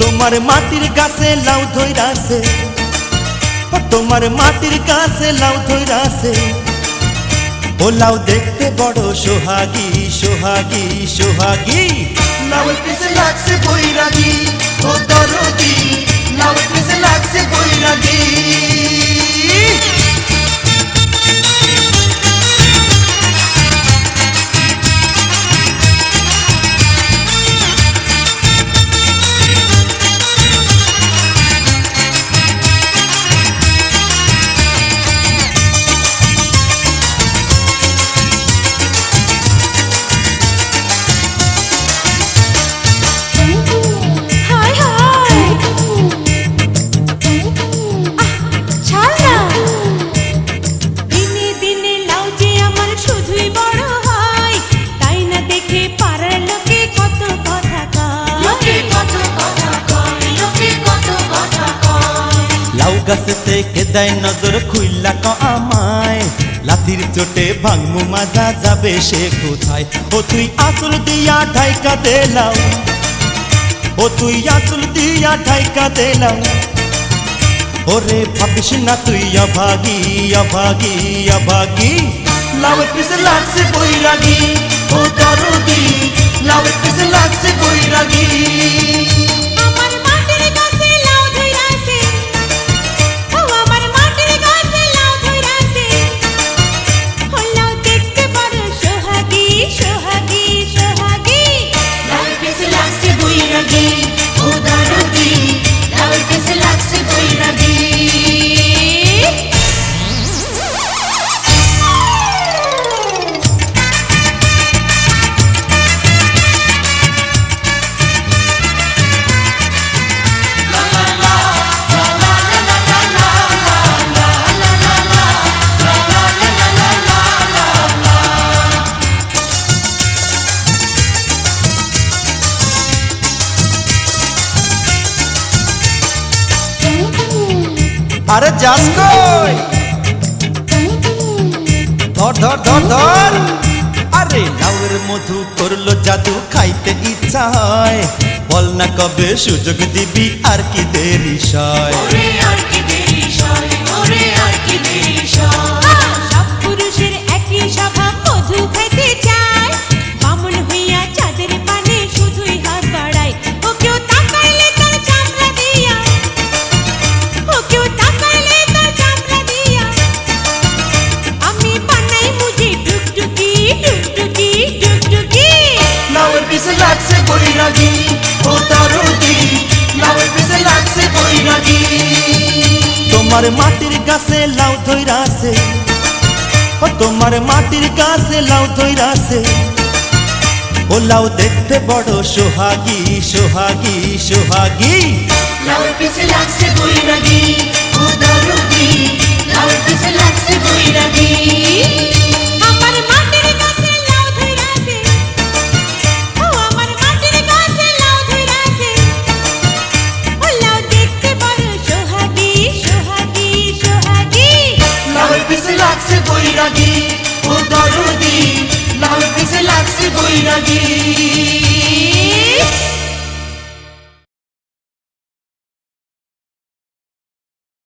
তোমার মাটির কাছে লাউ ধৈরাছে তোমার মাটির গাছে লাউ ধৈরাছে ও লাউ দেখতে বড় সোহাগী সোহাগী সোহাগী। লাউ পিছে লাগছে বৈরাগী লাউ গাছেতে কে দেয় নজর, খুইলা ক আমায়। লাতির চোটে ভাঙমু, মাজা যাবে সে কোথায়? ও তুই আসল দিয়া ঢাইকা দেলাও। ও তুই আসল দিয়া ঢাইকা দেলাও। ওরে ভাবিস না তুই অভাগী অভাগী অভাগী। লাউয়ের পিছে লাগছে বৈরাগী, ও দরদি লাউয়ের পিছে লাগছে বৈরাগী। লাগছে আরে যাস কই? ধর ধর ধর ধর। আরে লাউর মধু করল জাদু, খাইতে ইচ্ছা হয়। বল না কবে সুযোগ দিবি, আর কি দেরি সয়? আর কি দেরি সয়? আর কি দেরি সয়? তোমার মাটির কাছে লাউ ধৈরা আছে। ও তোমার মাটির কাছে লাউ ধৈরা আছে। ও লাউ দেখতে বড় সোহাগী সোহাগী সোহাগী। লাউ পিছে লাগছে বৈরাগী ও দরদি লাউ পিছে লাগছে বৈরাগী ও দরদি লাউয়ের পিছে লাগছে বৈরাগী